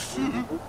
Mm-hmm.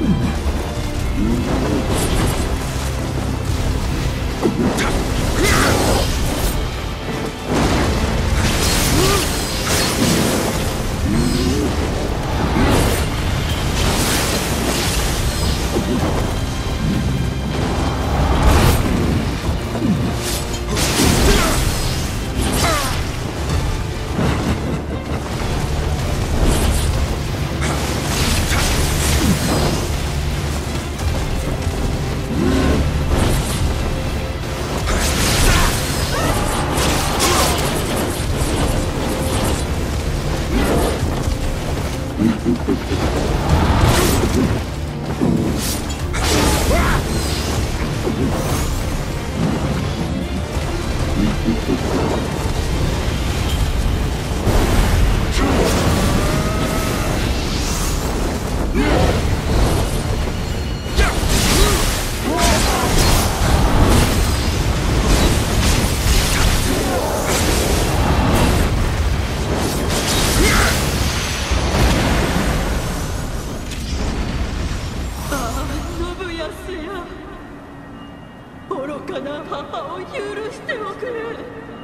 Mm-hmm. Ah! かな母を許しておくれ。